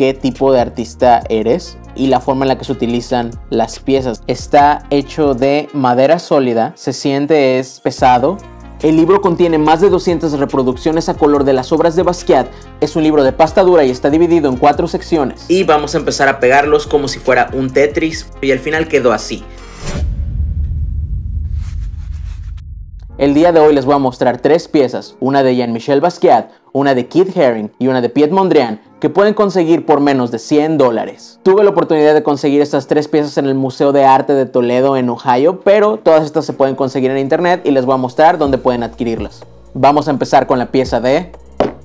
qué tipo de artista eres y la forma en la que se utilizan las piezas. Está hecho de madera sólida, se siente es pesado. El libro contiene más de 200 reproducciones a color de las obras de Basquiat. Es un libro de pasta dura y está dividido en cuatro secciones. Y vamos a empezar a pegarlos como si fuera un Tetris y al final quedó así. El día de hoy les voy a mostrar tres piezas, una de Jean-Michel Basquiat, una de Keith Haring y una de Piet Mondrian, que pueden conseguir por menos de 100 dólares. Tuve la oportunidad de conseguir estas tres piezas en el Museo de Arte de Toledo en Ohio, pero todas estas se pueden conseguir en internet y les voy a mostrar dónde pueden adquirirlas. Vamos a empezar con la pieza de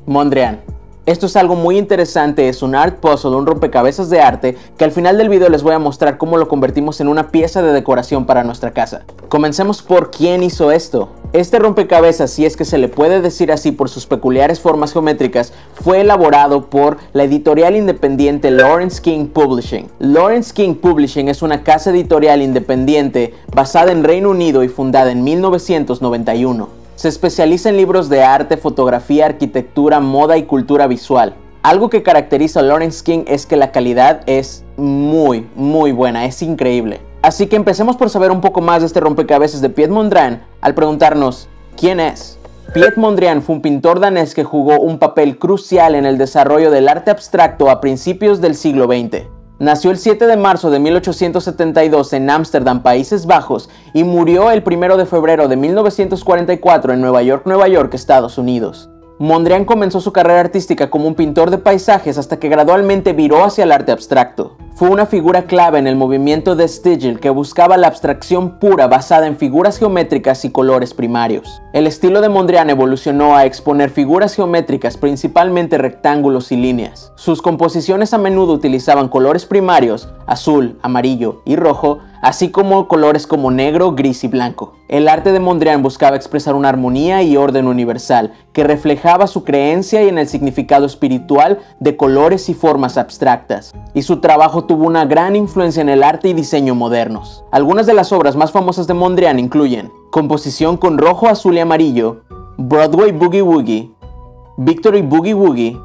Mondrian. Esto es algo muy interesante, es un art puzzle, un rompecabezas de arte, que al final del video les voy a mostrar cómo lo convertimos en una pieza de decoración para nuestra casa. Comencemos por quién hizo esto. Este rompecabezas, si es que se le puede decir así por sus peculiares formas geométricas, fue elaborado por la editorial independiente Lawrence King Publishing. Lawrence King Publishing es una casa editorial independiente basada en Reino Unido y fundada en 1991. Se especializa en libros de arte, fotografía, arquitectura, moda y cultura visual. Algo que caracteriza a Lawrence King es que la calidad es muy, muy buena, es increíble. Así que empecemos por saber un poco más de este rompecabezas de Piet Mondrian al preguntarnos, ¿quién es? Piet Mondrian fue un pintor danés que jugó un papel crucial en el desarrollo del arte abstracto a principios del siglo XX. Nació el 7 de marzo de 1872 en Ámsterdam, Países Bajos, y murió el 1 de febrero de 1944 en Nueva York, Nueva York, Estados Unidos. Mondrian comenzó su carrera artística como un pintor de paisajes hasta que gradualmente viró hacia el arte abstracto. Fue una figura clave en el movimiento de Stigl que buscaba la abstracción pura basada en figuras geométricas y colores primarios. El estilo de Mondrian evolucionó a exponer figuras geométricas, principalmente rectángulos y líneas. Sus composiciones a menudo utilizaban colores primarios, azul, amarillo y rojo, así como colores como negro, gris y blanco. El arte de Mondrian buscaba expresar una armonía y orden universal que reflejaba su creencia y en el significado espiritual de colores y formas abstractas, y su trabajo tuvo una gran influencia en el arte y diseño modernos. Algunas de las obras más famosas de Mondrian incluyen composición con rojo, azul y amarillo, Broadway Boogie Woogie, Victory Boogie Woogie,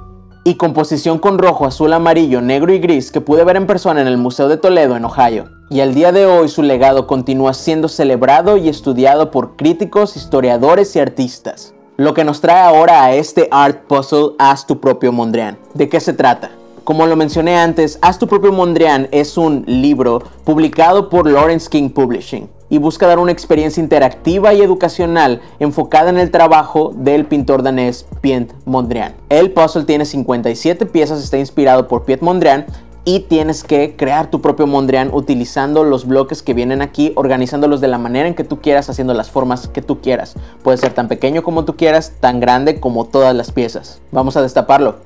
y composición con rojo, azul, amarillo, negro y gris que pude ver en persona en el Museo de Toledo en Ohio. Y al día de hoy su legado continúa siendo celebrado y estudiado por críticos, historiadores y artistas. Lo que nos trae ahora a este art puzzle Haz tu propio Mondrian. ¿De qué se trata? Como lo mencioné antes, Haz tu propio Mondrian es un libro publicado por Lawrence King Publishing y busca dar una experiencia interactiva y educacional enfocada en el trabajo del pintor danés Piet Mondrian. El puzzle tiene 57 piezas, está inspirado por Piet Mondrian y tienes que crear tu propio Mondrian utilizando los bloques que vienen aquí, organizándolos de la manera en que tú quieras, haciendo las formas que tú quieras. Puede ser tan pequeño como tú quieras, tan grande como todas las piezas. Vamos a destaparlo.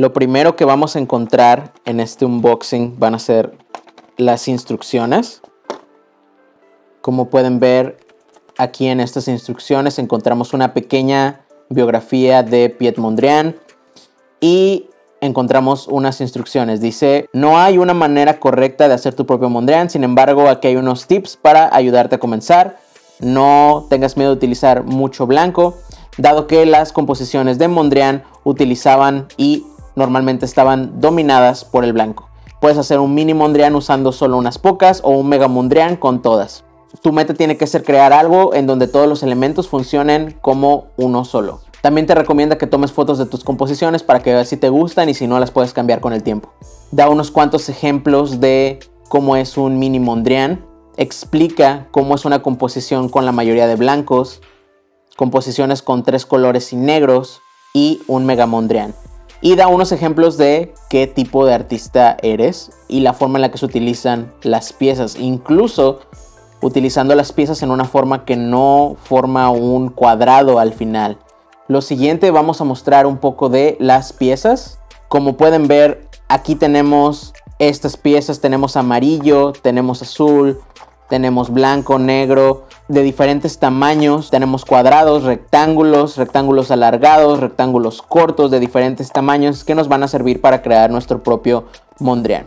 Lo primero que vamos a encontrar en este unboxing van a ser las instrucciones. Como pueden ver aquí en estas instrucciones encontramos una pequeña biografía de Piet Mondrian y encontramos unas instrucciones. Dice, no hay una manera correcta de hacer tu propio Mondrian, sin embargo aquí hay unos tips para ayudarte a comenzar. No tengas miedo de utilizar mucho blanco, dado que las composiciones de Mondrian utilizaban y normalmente estaban dominadas por el blanco. Puedes hacer un mini Mondrian usando solo unas pocas o un mega Mondrian con todas. Tu meta tiene que ser crear algo en donde todos los elementos funcionen como uno solo. También te recomienda que tomes fotos de tus composiciones para que veas si te gustan y si no las puedes cambiar con el tiempo. Da unos cuantos ejemplos de cómo es un mini Mondrian. Explica cómo es una composición con la mayoría de blancos, composiciones con tres colores y negros y un mega Mondrian y da unos ejemplos de qué tipo de artista eres y la forma en la que se utilizan las piezas, incluso utilizando las piezas en una forma que no forma un cuadrado al final. Lo siguiente vamos a mostrar un poco de las piezas. Como pueden ver, aquí tenemos estas piezas, tenemos amarillo, tenemos azul, tenemos blanco, negro, de diferentes tamaños. Tenemos cuadrados, rectángulos, rectángulos alargados, rectángulos cortos de diferentes tamaños que nos van a servir para crear nuestro propio Mondrian.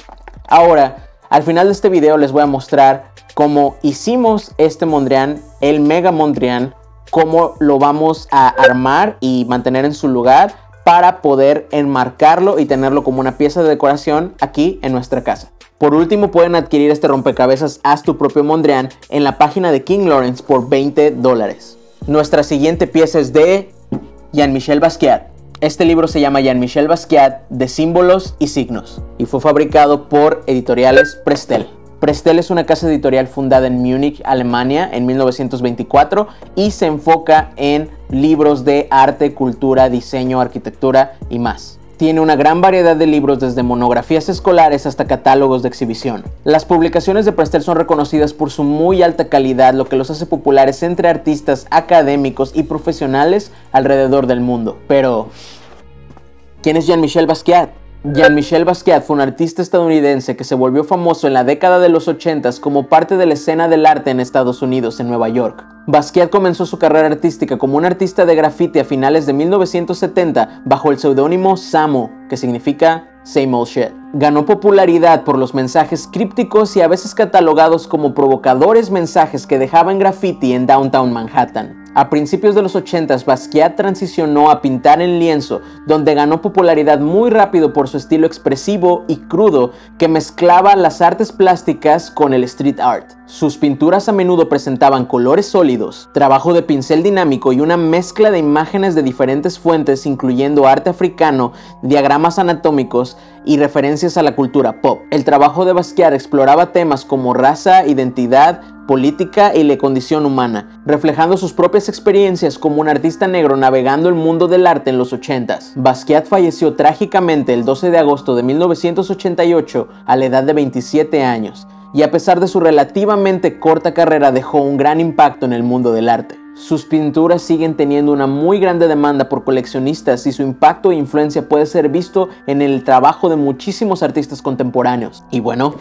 Ahora, al final de este video les voy a mostrar cómo hicimos este Mondrian, el Mega Mondrian, cómo lo vamos a armar y mantener en su lugar para poder enmarcarlo y tenerlo como una pieza de decoración aquí en nuestra casa. Por último, pueden adquirir este rompecabezas Haz tu propio Mondrian en la página de King Lawrence por 20 dólares. Nuestra siguiente pieza es de Jean-Michel Basquiat. Este libro se llama Jean-Michel Basquiat de símbolos y signos y fue fabricado por editoriales Prestel. Prestel es una casa editorial fundada en Múnich, Alemania, en 1924 y se enfoca en libros de arte, cultura, diseño, arquitectura y más. Tiene una gran variedad de libros desde monografías escolares hasta catálogos de exhibición. Las publicaciones de Prestel son reconocidas por su muy alta calidad, lo que los hace populares entre artistas, académicos y profesionales alrededor del mundo. Pero, ¿quién es Jean-Michel Basquiat? Jean-Michel Basquiat fue un artista estadounidense que se volvió famoso en la década de los 80 como parte de la escena del arte en Estados Unidos, en Nueva York. Basquiat comenzó su carrera artística como un artista de graffiti a finales de 1970 bajo el seudónimo Samo, que significa Same Old Shit. Ganó popularidad por los mensajes crípticos y a veces catalogados como provocadores mensajes que dejaban graffiti en Downtown Manhattan. A principios de los 80, Basquiat transicionó a pintar en lienzo, donde ganó popularidad muy rápido por su estilo expresivo y crudo que mezclaba las artes plásticas con el street art. Sus pinturas a menudo presentaban colores sólidos, trabajo de pincel dinámico y una mezcla de imágenes de diferentes fuentes incluyendo arte africano, diagramas anatómicos y referencias a la cultura pop. El trabajo de Basquiat exploraba temas como raza, identidad, política y la condición humana, reflejando sus propias experiencias como un artista negro navegando el mundo del arte en los 80s. Basquiat falleció trágicamente el 12 de agosto de 1988 a la edad de 27 años, y a pesar de su relativamente corta carrera dejó un gran impacto en el mundo del arte. Sus pinturas siguen teniendo una muy grande demanda por coleccionistas y su impacto e influencia puede ser visto en el trabajo de muchísimos artistas contemporáneos. Y bueno,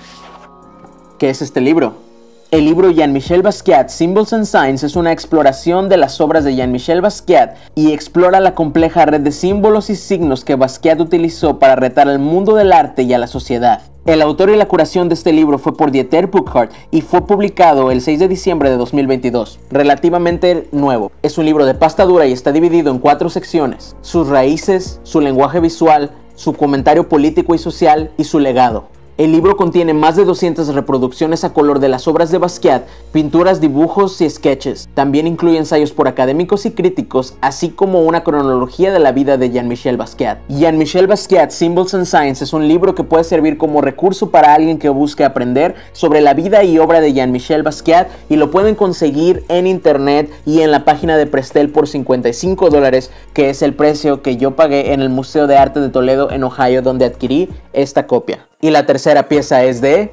¿qué es este libro? El libro Jean-Michel Basquiat, Symbols and Signs, es una exploración de las obras de Jean-Michel Basquiat y explora la compleja red de símbolos y signos que Basquiat utilizó para retar al mundo del arte y a la sociedad. El autor y la curación de este libro fue por Dieter Burkhardt y fue publicado el 6 de diciembre de 2022, relativamente nuevo. Es un libro de pasta dura y está dividido en cuatro secciones, sus raíces, su lenguaje visual, su comentario político y social y su legado. El libro contiene más de 200 reproducciones a color de las obras de Basquiat, pinturas, dibujos y sketches. También incluye ensayos por académicos y críticos, así como una cronología de la vida de Jean-Michel Basquiat. Jean-Michel Basquiat, Symbols and Science, es un libro que puede servir como recurso para alguien que busque aprender sobre la vida y obra de Jean-Michel Basquiat y lo pueden conseguir en internet y en la página de Prestel por 55 dólares, que es el precio que yo pagué en el Museo de Arte de Toledo en Ohio, donde adquirí esta copia. Y la tercera pieza es de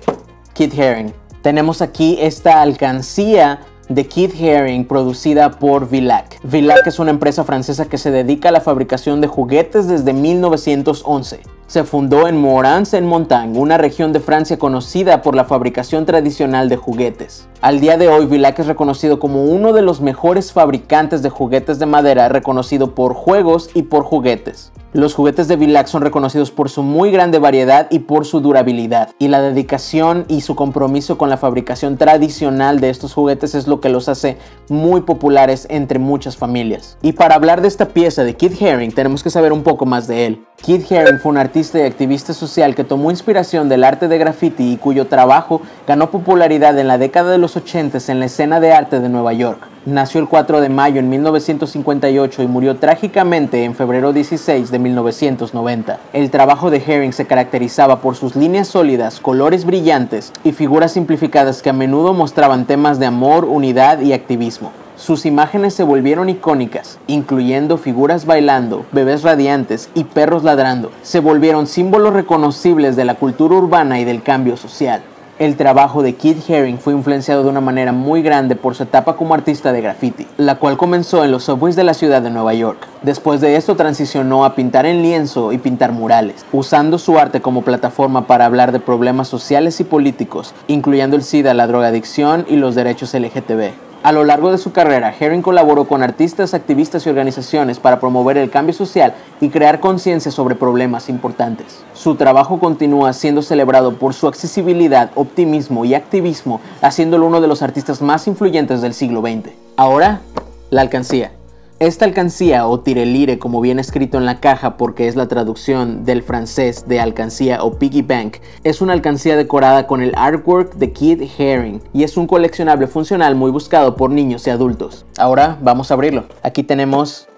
Kid Haring. Tenemos aquí esta alcancía de Kid Haring producida por Villac. Villac es una empresa francesa que se dedica a la fabricación de juguetes desde 1911 se fundó en Morans en Montagne, una región de Francia conocida por la fabricación tradicional de juguetes. Al día de hoy, Villac es reconocido como uno de los mejores fabricantes de juguetes de madera, reconocido por juegos y por juguetes. Los juguetes de Villac son reconocidos por su muy grande variedad y por su durabilidad, y la dedicación y su compromiso con la fabricación tradicional de estos juguetes es lo que los hace muy populares entre muchas familias. Y para hablar de esta pieza de Kid Haring tenemos que saber un poco más de él. Kid Haring fue un artista y activista social que tomó inspiración del arte de graffiti y cuyo trabajo ganó popularidad en la década de los 80 en la escena de arte de Nueva York. Nació el 4 de mayo en 1958 y murió trágicamente en febrero 16 de 1990. El trabajo de Haring se caracterizaba por sus líneas sólidas, colores brillantes y figuras simplificadas que a menudo mostraban temas de amor, unidad y activismo. Sus imágenes se volvieron icónicas, incluyendo figuras bailando, bebés radiantes y perros ladrando. Se volvieron símbolos reconocibles de la cultura urbana y del cambio social. El trabajo de Kid Haring fue influenciado de una manera muy grande por su etapa como artista de graffiti, la cual comenzó en los subways de la ciudad de Nueva York. Después de esto transicionó a pintar en lienzo y pintar murales, usando su arte como plataforma para hablar de problemas sociales y políticos, incluyendo el SIDA, la drogadicción y los derechos LGTB. A lo largo de su carrera, Herring colaboró con artistas, activistas y organizaciones para promover el cambio social y crear conciencia sobre problemas importantes. Su trabajo continúa siendo celebrado por su accesibilidad, optimismo y activismo, haciéndolo uno de los artistas más influyentes del siglo XX. Ahora, la alcancía. Esta alcancía o tirelire, como viene escrito en la caja porque es la traducción del francés de alcancía o piggy bank, es una alcancía decorada con el artwork de Kid Haring y es un coleccionable funcional muy buscado por niños y adultos. Ahora vamos a abrirlo. Aquí tenemos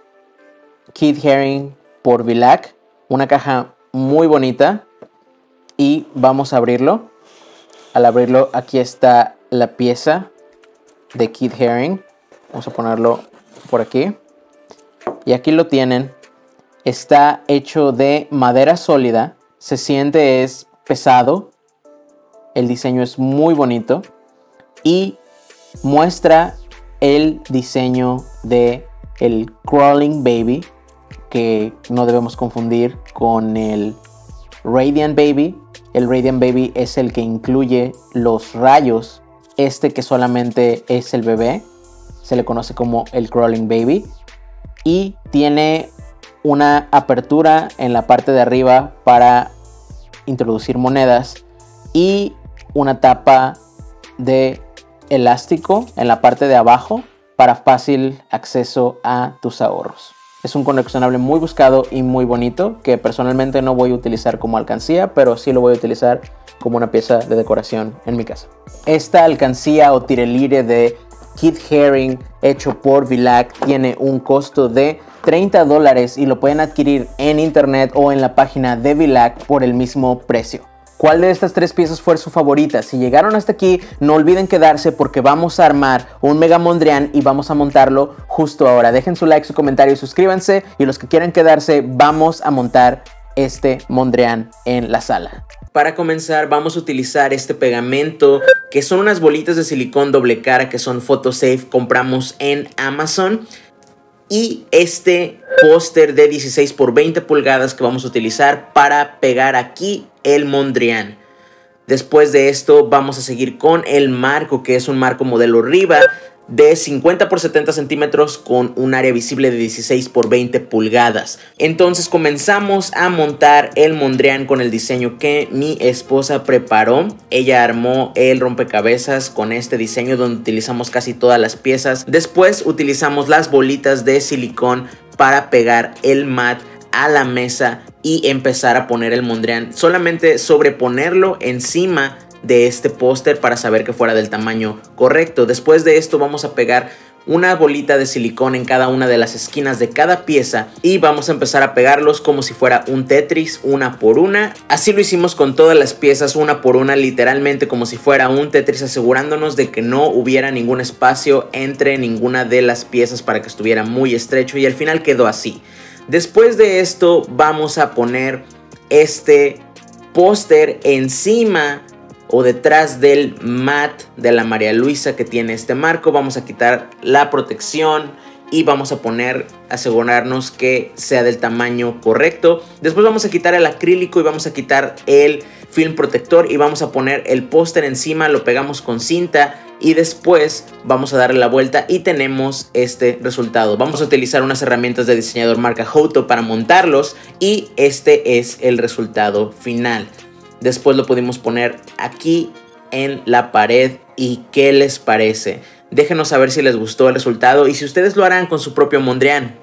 Kid Haring por Vilac, una caja muy bonita y vamos a abrirlo. Al abrirlo aquí está la pieza de Kid Haring. Vamos a ponerlo por aquí. Y aquí lo tienen. Está hecho de madera sólida. Se siente es pesado. El diseño es muy bonito. Y muestra el diseño de el Crawling Baby. Que no debemos confundir con el Radiant Baby. El Radiant Baby es el que incluye los rayos. Este que solamente es el bebé. Se le conoce como el Crawling Baby y tiene una apertura en la parte de arriba para introducir monedas y una tapa de elástico en la parte de abajo para fácil acceso a tus ahorros. Es un coleccionable muy buscado y muy bonito que personalmente no voy a utilizar como alcancía, pero sí lo voy a utilizar como una pieza de decoración en mi casa. Esta alcancía o tirelire de Kid Haring hecho por Vilac tiene un costo de 30 dólares y lo pueden adquirir en internet o en la página de Vilac por el mismo precio. ¿Cuál de estas tres piezas fue su favorita? Si llegaron hasta aquí, no olviden quedarse porque vamos a armar un Mega Mondrian y vamos a montarlo justo ahora. Dejen su like, su comentario y suscríbanse. Y los que quieran quedarse, vamos a montar este Mondrian en la sala. Para comenzar vamos a utilizar este pegamento que son unas bolitas de silicón doble cara que son PhotoSafe, compramos en Amazon. Y este póster de 16 por 20 pulgadas que vamos a utilizar para pegar aquí el Mondrian. Después de esto vamos a seguir con el marco que es un marco modelo Riva de 50 por 70 centímetros con un área visible de 16 por 20 pulgadas. Entonces comenzamos a montar el Mondrian con el diseño que mi esposa preparó. Ella armó el rompecabezas con este diseño donde utilizamos casi todas las piezas. Después utilizamos las bolitas de silicón para pegar el mat a la mesa y empezar a poner el Mondrian. Solamente sobreponerlo encima de este póster para saber que fuera del tamaño correcto. Después de esto vamos a pegar una bolita de silicón en cada una de las esquinas de cada pieza y vamos a empezar a pegarlos como si fuera un Tetris una por una. Así lo hicimos con todas las piezas una por una literalmente como si fuera un Tetris asegurándonos de que no hubiera ningún espacio entre ninguna de las piezas para que estuviera muy estrecho y al final quedó así. Después de esto vamos a poner este póster encima o detrás del mat de la María Luisa que tiene este marco. Vamos a quitar la protección y vamos a poner, asegurarnos que sea del tamaño correcto. Después vamos a quitar el acrílico y vamos a quitar el film protector y vamos a poner el póster encima, lo pegamos con cinta y después vamos a darle la vuelta y tenemos este resultado. Vamos a utilizar unas herramientas de diseñador marca Hoto para montarlos y este es el resultado final. Después lo pudimos poner aquí en la pared y qué les parece. Déjenos saber si les gustó el resultado y si ustedes lo harán con su propio Mondrian.